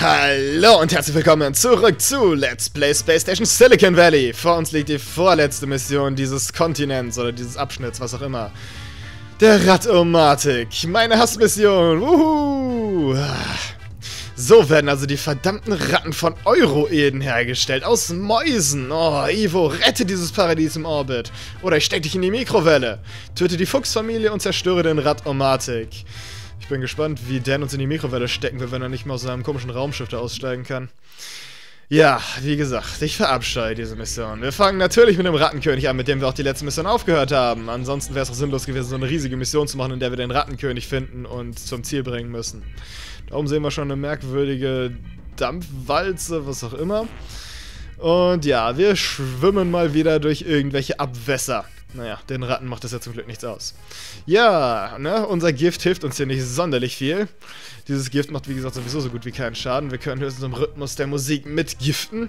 Hallo und herzlich willkommen zurück zu Let's Play Space Station Silicon Valley. Vor uns liegt die vorletzte Mission dieses Kontinents oder dieses Abschnitts, was auch immer. Der Ratomatik, meine Hassmission. Wuhu! So werden also die verdammten Ratten von Euroeden hergestellt, aus Mäusen. Oh, Ivo, rette dieses Paradies im Orbit. Oder ich steck dich in die Mikrowelle. Töte die Fuchsfamilie und zerstöre den Ratomatik. Ich bin gespannt, wie Dan uns in die Mikrowelle stecken will, wenn er nicht mal aus seinem komischen Raumschiff da aussteigen kann. Ja, wie gesagt, ich verabscheue diese Mission. Wir fangen natürlich mit dem Rattenkönig an, mit dem wir auch die letzte Mission aufgehört haben. Ansonsten wäre es auch sinnlos gewesen, so eine riesige Mission zu machen, in der wir den Rattenkönig finden und zum Ziel bringen müssen. Da oben sehen wir schon eine merkwürdige Dampfwalze, was auch immer. Und ja, wir schwimmen mal wieder durch irgendwelche Abwässer. Naja, den Ratten macht das ja zum Glück nichts aus. Ja, ne, unser Gift hilft uns hier nicht sonderlich viel. Dieses Gift macht, wie gesagt, sowieso so gut wie keinen Schaden. Wir können höchstens im Rhythmus der Musik mitgiften.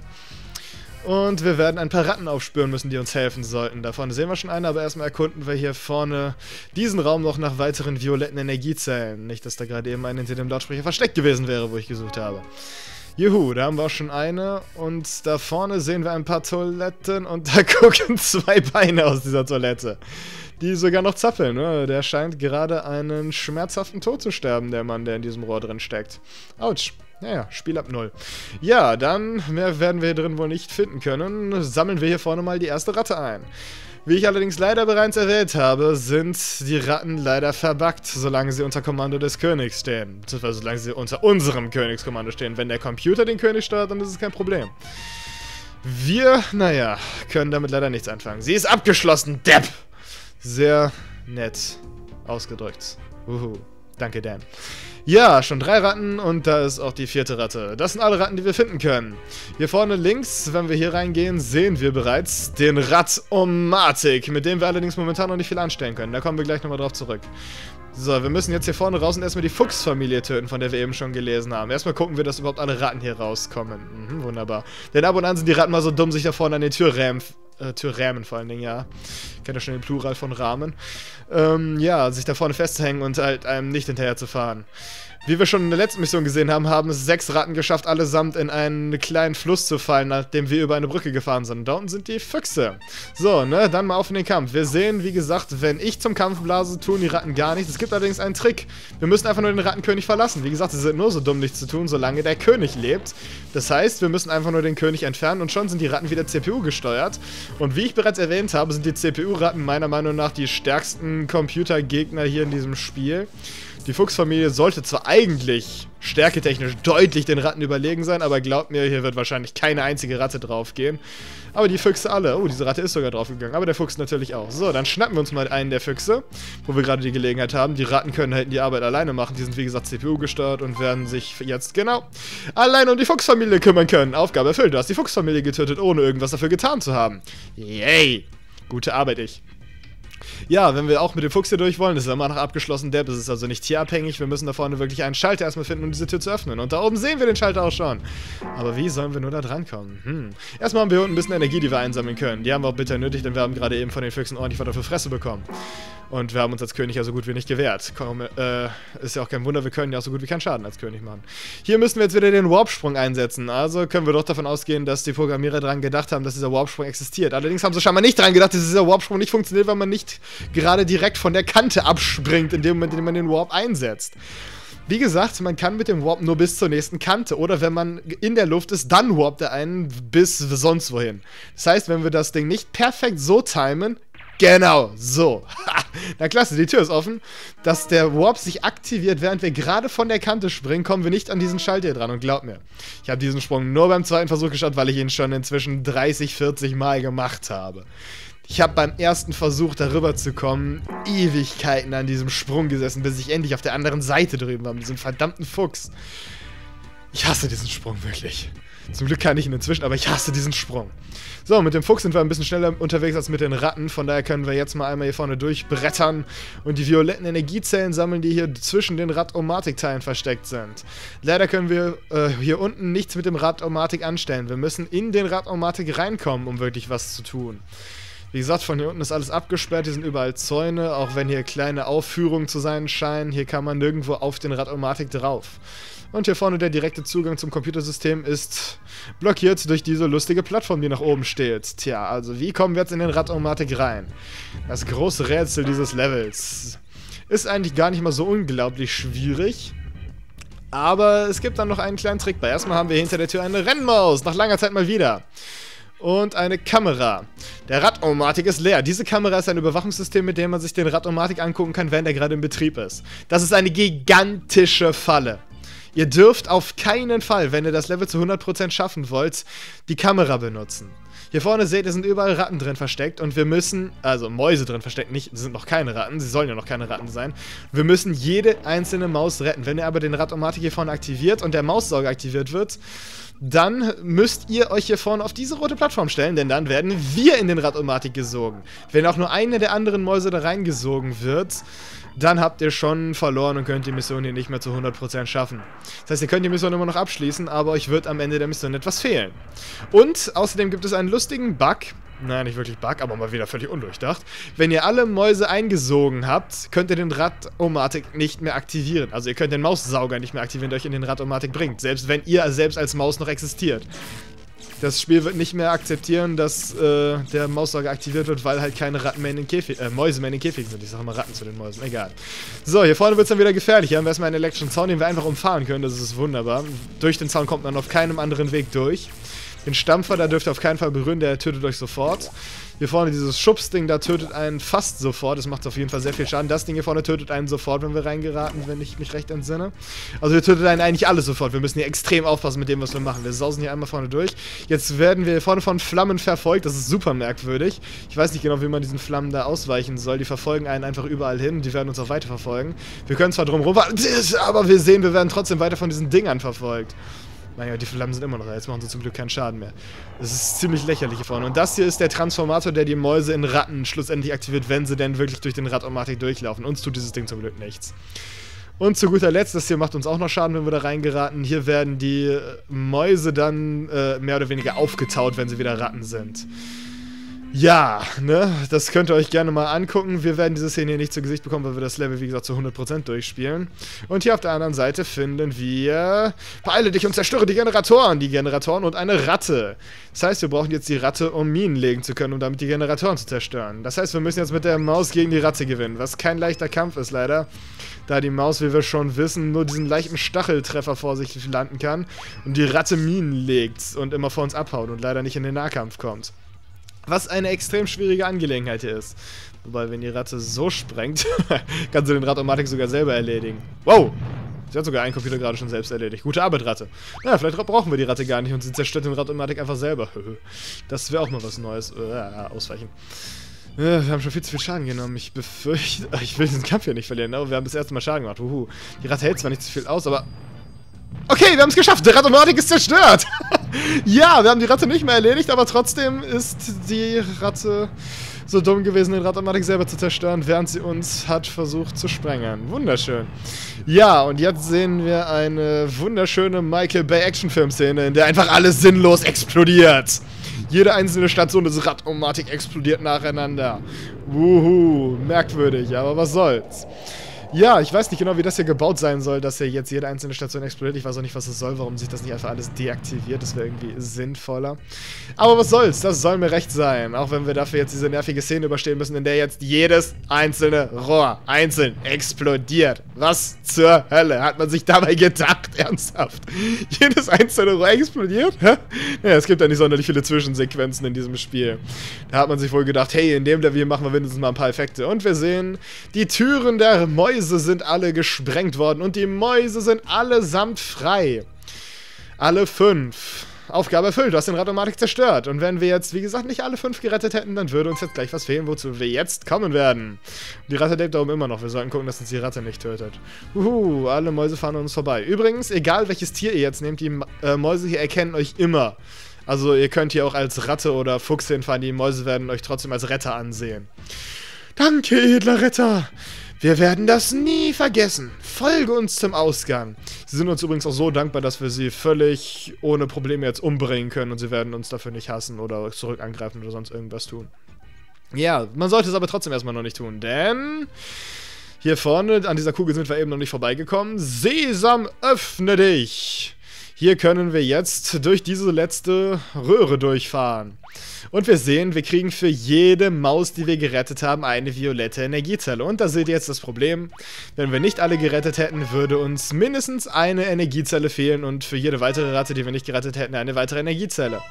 Und wir werden ein paar Ratten aufspüren müssen, die uns helfen sollten. Da vorne sehen wir schon eine, aber erstmal erkunden wir hier vorne diesen Raum noch nach weiteren violetten Energiezellen. Nicht, dass da gerade eben ein hinter dem Lautsprecher versteckt gewesen wäre, wo ich gesucht habe. Juhu, da haben wir auch schon eine. Und da vorne sehen wir ein paar Toiletten und da gucken zwei Beine aus dieser Toilette. Die sogar noch zappeln. Ne? Der scheint gerade einen schmerzhaften Tod zu sterben, der Mann, der in diesem Rohr drin steckt. Autsch. Naja, Spiel ab null. Ja, dann mehr werden wir hier drin wohl nicht finden können. Sammeln wir hier vorne mal die erste Ratte ein. Wie ich allerdings leider bereits erwähnt habe, sind die Ratten leider verbuggt, solange sie unter Kommando des Königs stehen. Beziehungsweise solange sie unter unserem Königskommando stehen. Wenn der Computer den König steuert, dann ist es kein Problem. Wir, naja, können damit leider nichts anfangen. Sie ist abgeschlossen, Depp! Sehr nett ausgedrückt. Uhu. Danke, Dan. Ja, schon drei Ratten und da ist auch die vierte Ratte. Das sind alle Ratten, die wir finden können. Hier vorne links, wenn wir hier reingehen, sehen wir bereits den Rat-O-Matic, mit dem wir allerdings momentan noch nicht viel anstellen können. Da kommen wir gleich nochmal drauf zurück. So, wir müssen jetzt hier vorne raus und erstmal die Fuchsfamilie töten, von der wir eben schon gelesen haben. Erstmal gucken wir, dass überhaupt alle Ratten hier rauskommen. Mhm, wunderbar. Denn ab und an sind die Ratten mal so dumm, sich da vorne an den Türrämen äh, Türrahmen vor allen Dingen, ja. Kennt ja schon den Plural von Rahmen. Ähm, ja, sich da vorne festzuhängen und halt einem nicht hinterher zu fahren. Wie wir schon in der letzten Mission gesehen haben, haben es sechs Ratten geschafft, allesamt in einen kleinen Fluss zu fallen, nachdem wir über eine Brücke gefahren sind. Da unten sind die Füchse. So, ne, dann mal auf in den Kampf. Wir sehen, wie gesagt, wenn ich zum Kampf blase, tun die Ratten gar nichts. Es gibt allerdings einen Trick. Wir müssen einfach nur den Rattenkönig verlassen. Wie gesagt, sie sind nur so dumm, nichts zu tun, solange der König lebt. Das heißt, wir müssen einfach nur den König entfernen und schon sind die Ratten wieder CPU gesteuert. Und wie ich bereits erwähnt habe, sind die CPU-Ratten meiner Meinung nach die stärksten Computergegner hier in diesem Spiel. Die Fuchsfamilie sollte zwar eigentlich stärketechnisch deutlich den Ratten überlegen sein, aber glaubt mir, hier wird wahrscheinlich keine einzige Ratte draufgehen. Aber die Füchse alle. Oh, diese Ratte ist sogar draufgegangen, aber der Fuchs natürlich auch. So, dann schnappen wir uns mal einen der Füchse, wo wir gerade die Gelegenheit haben. Die Ratten können halt die Arbeit alleine machen. Die sind wie gesagt CPU gesteuert und werden sich jetzt, genau, allein um die Fuchsfamilie kümmern können. Aufgabe erfüllt. Du hast die Fuchsfamilie getötet, ohne irgendwas dafür getan zu haben. Yay! Gute Arbeit, ich. Ja, wenn wir auch mit dem Fuchs hier durch wollen, das ist immer noch abgeschlossen. Der ist also nicht tierabhängig. Wir müssen da vorne wirklich einen Schalter erstmal finden, um diese Tür zu öffnen. Und da oben sehen wir den Schalter auch schon. Aber wie sollen wir nur da drankommen? Hm. Erstmal haben wir unten ein bisschen Energie, die wir einsammeln können. Die haben wir auch bitter nötig, denn wir haben gerade eben von den Füchsen ordentlich was auf die Fresse bekommen. Und wir haben uns als König ja so gut wie nicht gewehrt. Komm, äh, ist ja auch kein Wunder, wir können ja auch so gut wie keinen Schaden als König machen. Hier müssen wir jetzt wieder den Warpsprung einsetzen. Also können wir doch davon ausgehen, dass die Programmierer daran gedacht haben, dass dieser Warpsprung existiert. Allerdings haben sie scheinbar nicht daran gedacht, dass dieser Warpsprung nicht funktioniert, weil man nicht gerade direkt von der Kante abspringt, in dem Moment, in dem man den Warp einsetzt. Wie gesagt, man kann mit dem Warp nur bis zur nächsten Kante. Oder wenn man in der Luft ist, dann warpt er einen bis sonst wohin. Das heißt, wenn wir das Ding nicht perfekt so timen, Genau, so. Na klasse, die Tür ist offen. Dass der Warp sich aktiviert, während wir gerade von der Kante springen, kommen wir nicht an diesen Schalter dran. Und glaub mir, ich habe diesen Sprung nur beim zweiten Versuch geschaut, weil ich ihn schon inzwischen 30, 40 Mal gemacht habe. Ich habe beim ersten Versuch darüber zu kommen Ewigkeiten an diesem Sprung gesessen, bis ich endlich auf der anderen Seite drüben war, mit diesem verdammten Fuchs. Ich hasse diesen Sprung wirklich. Zum Glück kann ich ihn inzwischen, aber ich hasse diesen Sprung. So, mit dem Fuchs sind wir ein bisschen schneller unterwegs als mit den Ratten. Von daher können wir jetzt mal einmal hier vorne durchbrettern und die violetten Energiezellen sammeln, die hier zwischen den Rad-O-Matik-Teilen versteckt sind. Leider können wir äh, hier unten nichts mit dem Rad-O-Matik anstellen. Wir müssen in den Rad-O-Matik reinkommen, um wirklich was zu tun. Wie gesagt, von hier unten ist alles abgesperrt, hier sind überall Zäune, auch wenn hier kleine Aufführungen zu sein scheinen. Hier kann man nirgendwo auf den Radomatik drauf. Und hier vorne der direkte Zugang zum Computersystem ist blockiert durch diese lustige Plattform, die nach oben steht. Tja, also wie kommen wir jetzt in den Radomatik rein? Das große Rätsel dieses Levels. Ist eigentlich gar nicht mal so unglaublich schwierig. Aber es gibt dann noch einen kleinen Trick bei. Erstmal haben wir hinter der Tür eine Rennmaus, nach langer Zeit mal wieder und eine Kamera. Der Radomatik ist leer. Diese Kamera ist ein Überwachungssystem, mit dem man sich den Radomatik angucken kann, während er gerade in Betrieb ist. Das ist eine gigantische Falle. Ihr dürft auf keinen Fall, wenn ihr das Level zu 100% schaffen wollt, die Kamera benutzen. Hier vorne seht ihr, sind überall Ratten drin versteckt und wir müssen, also Mäuse drin versteckt, nicht, sind noch keine Ratten, sie sollen ja noch keine Ratten sein. Wir müssen jede einzelne Maus retten. Wenn ihr aber den Radomatik hier vorne aktiviert und der Maussauger aktiviert wird, dann müsst ihr euch hier vorne auf diese rote Plattform stellen, denn dann werden wir in den Radomatik gesogen. Wenn auch nur eine der anderen Mäuse da reingesogen wird, dann habt ihr schon verloren und könnt die Mission hier nicht mehr zu 100% schaffen. Das heißt, ihr könnt die Mission immer noch abschließen, aber euch wird am Ende der Mission etwas fehlen. Und außerdem gibt es einen lustigen Bug, Nein, nicht wirklich Bug, aber mal wieder völlig undurchdacht. Wenn ihr alle Mäuse eingesogen habt, könnt ihr den Radomatik nicht mehr aktivieren. Also ihr könnt den Maussauger nicht mehr aktivieren, der euch in den Radomatik bringt. Selbst wenn ihr selbst als Maus noch existiert. Das Spiel wird nicht mehr akzeptieren, dass äh, der Maussauger aktiviert wird, weil halt keine Ratten mehr in den Käfig, äh, Mäuse mehr in den Käfigen sind. Ich sage immer Ratten zu den Mäusen, egal. So, hier vorne wird es dann wieder gefährlich. Hier haben wir erstmal einen elektrischen Zaun, den wir einfach umfahren können. Das ist wunderbar. Durch den Zaun kommt man auf keinem anderen Weg durch. Den Stampfer, da dürft ihr auf keinen Fall berühren, der tötet euch sofort. Hier vorne dieses Schubsding, da tötet einen fast sofort. Das macht auf jeden Fall sehr viel Schaden. Das Ding hier vorne tötet einen sofort, wenn wir reingeraten, wenn ich mich recht entsinne. Also hier tötet einen eigentlich alles sofort. Wir müssen hier extrem aufpassen mit dem, was wir machen. Wir sausen hier einmal vorne durch. Jetzt werden wir vorne von Flammen verfolgt. Das ist super merkwürdig. Ich weiß nicht genau, wie man diesen Flammen da ausweichen soll. Die verfolgen einen einfach überall hin. Die werden uns auch weiter verfolgen. Wir können zwar drum rum, aber wir sehen, wir werden trotzdem weiter von diesen Dingern verfolgt. Naja, die Flammen sind immer noch da. Jetzt machen sie zum Glück keinen Schaden mehr. Das ist ziemlich lächerlich hier vorne. Und das hier ist der Transformator, der die Mäuse in Ratten schlussendlich aktiviert, wenn sie denn wirklich durch den Radomatik durchlaufen. Uns tut dieses Ding zum Glück nichts. Und zu guter Letzt, das hier macht uns auch noch Schaden, wenn wir da reingeraten. Hier werden die Mäuse dann äh, mehr oder weniger aufgetaut, wenn sie wieder Ratten sind. Ja, ne, das könnt ihr euch gerne mal angucken. Wir werden diese Szene hier nicht zu Gesicht bekommen, weil wir das Level, wie gesagt, zu 100% durchspielen. Und hier auf der anderen Seite finden wir... Beeile dich und zerstöre die Generatoren, die Generatoren und eine Ratte. Das heißt, wir brauchen jetzt die Ratte, um Minen legen zu können, um damit die Generatoren zu zerstören. Das heißt, wir müssen jetzt mit der Maus gegen die Ratte gewinnen, was kein leichter Kampf ist, leider. Da die Maus, wie wir schon wissen, nur diesen leichten Stacheltreffer vor sich landen kann und die Ratte Minen legt und immer vor uns abhaut und leider nicht in den Nahkampf kommt. Was eine extrem schwierige Angelegenheit hier ist. Wobei, wenn die Ratte so sprengt, kann sie den Radomatik sogar selber erledigen. Wow! Sie hat sogar einen Computer gerade schon selbst erledigt. Gute Arbeit, Ratte. Ja, vielleicht brauchen wir die Ratte gar nicht und sie zerstört den Radomatik einfach selber. das wäre auch mal was Neues. Äh, ausweichen. Ja, wir haben schon viel zu viel Schaden genommen. Ich befürchte... Ich will diesen Kampf hier nicht verlieren, aber wir haben das erste Mal Schaden gemacht. Uhu. Die Ratte hält zwar nicht zu viel aus, aber... Okay, wir haben es geschafft. Der Radomatik ist zerstört. Ja, wir haben die Ratte nicht mehr erledigt, aber trotzdem ist die Ratte so dumm gewesen, den Radamatik selber zu zerstören, während sie uns hat versucht zu sprengen. Wunderschön. Ja, und jetzt sehen wir eine wunderschöne Michael Bay Actionfilm-Szene, in der einfach alles sinnlos explodiert. Jede einzelne Station des Radomatik explodiert nacheinander. Wuhu, merkwürdig, aber was soll's. Ja, ich weiß nicht genau, wie das hier gebaut sein soll, dass hier jetzt jede einzelne Station explodiert. Ich weiß auch nicht, was das soll, warum sich das nicht einfach alles deaktiviert. Das wäre irgendwie sinnvoller. Aber was soll's, das soll mir recht sein. Auch wenn wir dafür jetzt diese nervige Szene überstehen müssen, in der jetzt jedes einzelne Rohr einzeln explodiert. Was zur Hölle hat man sich dabei gedacht? Ernsthaft? Jedes einzelne Rohr explodiert? Hä? Naja, es gibt ja nicht sonderlich viele Zwischensequenzen in diesem Spiel. Da hat man sich wohl gedacht, hey, in dem Level machen wir wenigstens mal ein paar Effekte. Und wir sehen die Türen der Mäuse Mäuse sind alle gesprengt worden und die Mäuse sind allesamt frei. Alle fünf. Aufgabe erfüllt, du hast den Radomatik zerstört. Und wenn wir jetzt, wie gesagt, nicht alle fünf gerettet hätten, dann würde uns jetzt gleich was fehlen, wozu wir jetzt kommen werden. Die Ratte lebt da oben immer noch. Wir sollten gucken, dass uns die Ratte nicht tötet. Uhu, alle Mäuse fahren uns vorbei. Übrigens, egal welches Tier ihr jetzt nehmt, die äh, Mäuse hier erkennen euch immer. Also ihr könnt hier auch als Ratte oder Fuchs hinfahren, die Mäuse werden euch trotzdem als Retter ansehen. Danke, edler Retter. Wir werden das nie vergessen. Folge uns zum Ausgang. Sie sind uns übrigens auch so dankbar, dass wir sie völlig ohne Probleme jetzt umbringen können und sie werden uns dafür nicht hassen oder zurück angreifen oder sonst irgendwas tun. Ja, man sollte es aber trotzdem erstmal noch nicht tun, denn hier vorne an dieser Kugel sind wir eben noch nicht vorbeigekommen. Sesam, öffne dich! Hier können wir jetzt durch diese letzte Röhre durchfahren. Und wir sehen, wir kriegen für jede Maus, die wir gerettet haben, eine violette Energiezelle. Und da seht ihr jetzt das Problem. Wenn wir nicht alle gerettet hätten, würde uns mindestens eine Energiezelle fehlen und für jede weitere Ratte, die wir nicht gerettet hätten, eine weitere Energiezelle.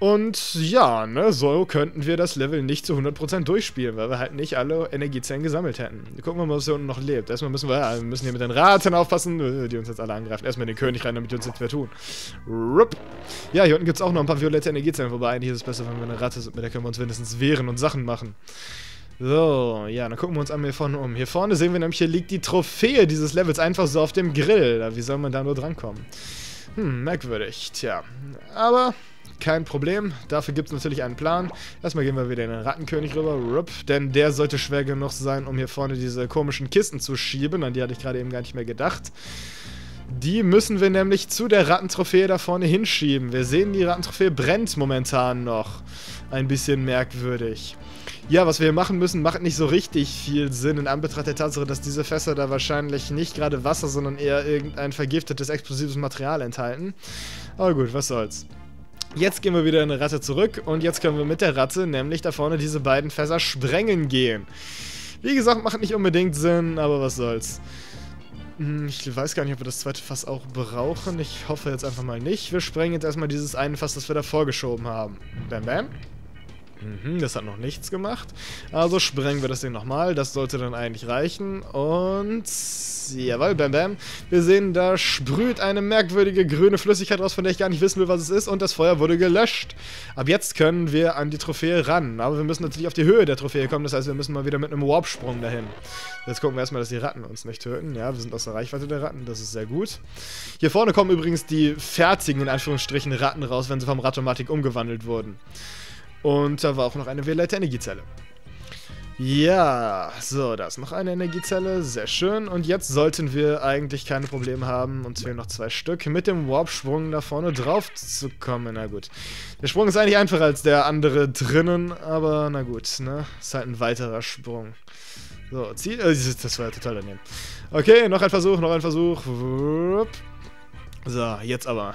Und ja, ne, so könnten wir das Level nicht zu 100% durchspielen, weil wir halt nicht alle Energiezellen gesammelt hätten. Gucken wir mal, was hier unten noch lebt. Erstmal müssen wir, ja, wir müssen hier mit den Raten aufpassen, die uns jetzt alle angreifen. Erstmal den König rein, damit die uns nichts mehr tun. Rupp. Ja, hier unten gibt es auch noch ein paar violette Energiezellen, wobei eigentlich ist es besser, wenn wir eine Ratte sind, mit der können wir uns wenigstens wehren und Sachen machen. So, ja, dann gucken wir uns an hier vorne um. Hier vorne sehen wir nämlich, hier liegt die Trophäe dieses Levels einfach so auf dem Grill. Wie soll man da nur drankommen? Hm, merkwürdig, tja. Aber kein Problem. Dafür gibt es natürlich einen Plan. Erstmal gehen wir wieder in den Rattenkönig rüber. Rup, denn der sollte schwer genug sein, um hier vorne diese komischen Kisten zu schieben. An die hatte ich gerade eben gar nicht mehr gedacht. Die müssen wir nämlich zu der Rattentrophäe da vorne hinschieben. Wir sehen, die Rattentrophäe brennt momentan noch. Ein bisschen merkwürdig. Ja, was wir hier machen müssen, macht nicht so richtig viel Sinn in Anbetracht der Tatsache, dass diese Fässer da wahrscheinlich nicht gerade Wasser, sondern eher irgendein vergiftetes, explosives Material enthalten. Aber gut, was soll's. Jetzt gehen wir wieder in eine Ratte zurück und jetzt können wir mit der Ratte nämlich da vorne diese beiden Fässer sprengen gehen. Wie gesagt, macht nicht unbedingt Sinn, aber was soll's. Hm, ich weiß gar nicht, ob wir das zweite Fass auch brauchen. Ich hoffe jetzt einfach mal nicht. Wir sprengen jetzt erstmal dieses eine Fass, das wir da vorgeschoben haben. Bam, bam. Mhm, das hat noch nichts gemacht. Also sprengen wir das Ding nochmal. Das sollte dann eigentlich reichen. Und... Jawohl, bam bam. Wir sehen, da sprüht eine merkwürdige grüne Flüssigkeit raus, von der ich gar nicht wissen will, was es ist. Und das Feuer wurde gelöscht. Ab jetzt können wir an die Trophäe ran. Aber wir müssen natürlich auf die Höhe der Trophäe kommen. Das heißt, wir müssen mal wieder mit einem Warp-Sprung dahin. Jetzt gucken wir erstmal, dass die Ratten uns nicht töten. Ja, wir sind aus der Reichweite der Ratten. Das ist sehr gut. Hier vorne kommen übrigens die fertigen, in Anführungsstrichen, Ratten raus, wenn sie vom Ratomatik umgewandelt wurden. Und da war auch noch eine violette Energiezelle. Ja, so, da ist noch eine Energiezelle, sehr schön. Und jetzt sollten wir eigentlich keine Probleme haben, uns fehlen noch zwei Stück, mit dem Warp-Sprung da vorne drauf zu kommen. Na gut. Der Sprung ist eigentlich einfacher als der andere drinnen, aber na gut, ne? Ist halt ein weiterer Sprung. So, Ziel, äh, das war ja total daneben. Okay, noch ein Versuch, noch ein Versuch. So, jetzt aber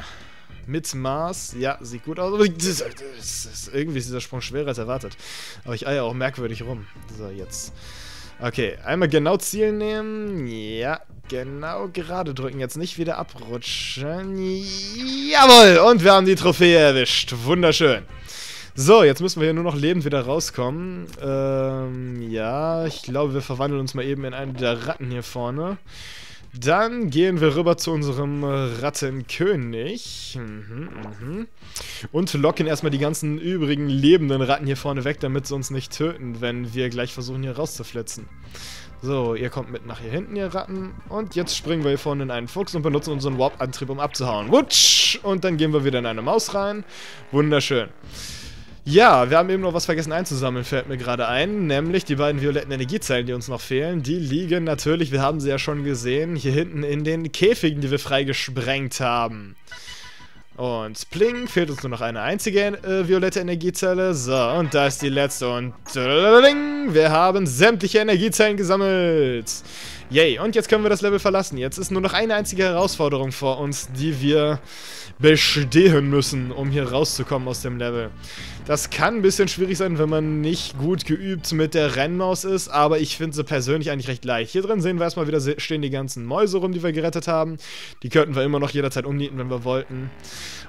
mit Mars. Ja, sieht gut aus. Irgendwie ist dieser Sprung schwerer als erwartet. Aber ich eier auch merkwürdig rum. So, jetzt. Okay, einmal genau Ziel nehmen. Ja, genau gerade drücken. Jetzt nicht wieder abrutschen. Jawohl! Und wir haben die Trophäe erwischt. Wunderschön. So, jetzt müssen wir hier nur noch lebend wieder rauskommen. Ähm, ja, ich glaube, wir verwandeln uns mal eben in einen der Ratten hier vorne. Dann gehen wir rüber zu unserem Rattenkönig. Mhm, mhm. Und locken erstmal die ganzen übrigen lebenden Ratten hier vorne weg, damit sie uns nicht töten, wenn wir gleich versuchen, hier rauszuflitzen. So, ihr kommt mit nach hier hinten, ihr Ratten. Und jetzt springen wir hier vorne in einen Fuchs und benutzen unseren Warp-Antrieb, um abzuhauen. Wutsch! Und dann gehen wir wieder in eine Maus rein. Wunderschön. Ja, wir haben eben noch was vergessen einzusammeln, fällt mir gerade ein. Nämlich die beiden violetten Energiezellen, die uns noch fehlen. Die liegen natürlich, wir haben sie ja schon gesehen, hier hinten in den Käfigen, die wir freigesprengt haben. Und pling, fehlt uns nur noch eine einzige äh, violette Energiezelle. So, und da ist die letzte. Und tling, wir haben sämtliche Energiezellen gesammelt. Yay, und jetzt können wir das Level verlassen. Jetzt ist nur noch eine einzige Herausforderung vor uns, die wir bestehen müssen, um hier rauszukommen aus dem Level. Das kann ein bisschen schwierig sein, wenn man nicht gut geübt mit der Rennmaus ist, aber ich finde sie persönlich eigentlich recht leicht. Hier drin sehen wir erstmal wieder, stehen die ganzen Mäuse rum, die wir gerettet haben. Die könnten wir immer noch jederzeit umnieten, wenn wir wollten.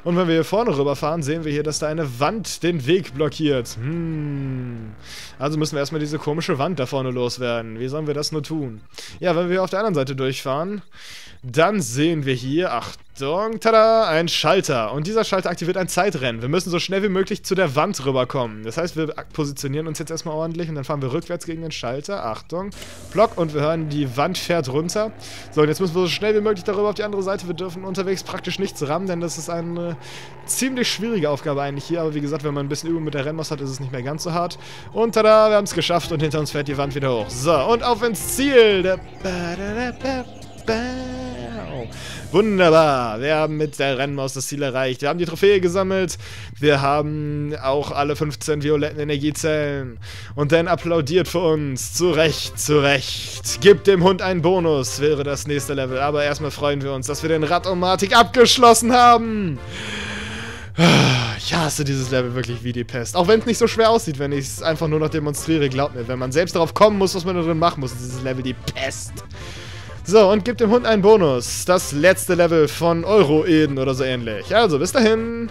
Und wenn wir hier vorne rüberfahren, sehen wir hier, dass da eine Wand den Weg blockiert. Hm. Also müssen wir erstmal diese komische Wand da vorne loswerden. Wie sollen wir das nur tun? Ja, wenn wir auf der anderen Seite durchfahren, dann sehen wir hier, Achtung, tada, ein Schalter. Und dieser Schalter aktiviert ein Zeitrennen. Wir müssen so schnell wie möglich zu der Wand rüberkommen. Das heißt, wir positionieren uns jetzt erstmal ordentlich und dann fahren wir rückwärts gegen den Schalter. Achtung, Block und wir hören, die Wand fährt runter. So, und jetzt müssen wir so schnell wie möglich darüber auf die andere Seite. Wir dürfen unterwegs praktisch nichts rammen, denn das ist eine ziemlich schwierige Aufgabe eigentlich hier. Aber wie gesagt, wenn man ein bisschen Übung mit der Rennmaus hat, ist es nicht mehr ganz so hart. Und tada, wir haben es geschafft und hinter uns fährt die Wand wieder hoch. So, und auf ins Ziel. Der Wunderbar. Wir haben mit der Rennmaus das Ziel erreicht. Wir haben die Trophäe gesammelt. Wir haben auch alle 15 violetten Energiezellen. Und dann applaudiert für uns. Zu Recht, zu Recht. Gibt dem Hund einen Bonus, wäre das nächste Level. Aber erstmal freuen wir uns, dass wir den Radomatik abgeschlossen haben. Ich hasse dieses Level wirklich wie die Pest. Auch wenn es nicht so schwer aussieht, wenn ich es einfach nur noch demonstriere. Glaubt mir, wenn man selbst darauf kommen muss, was man da drin machen muss, ist dieses Level die Pest. So, und gibt dem Hund einen Bonus. Das letzte Level von Euro-Eden oder so ähnlich. Also, bis dahin.